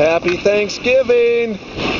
Happy Thanksgiving!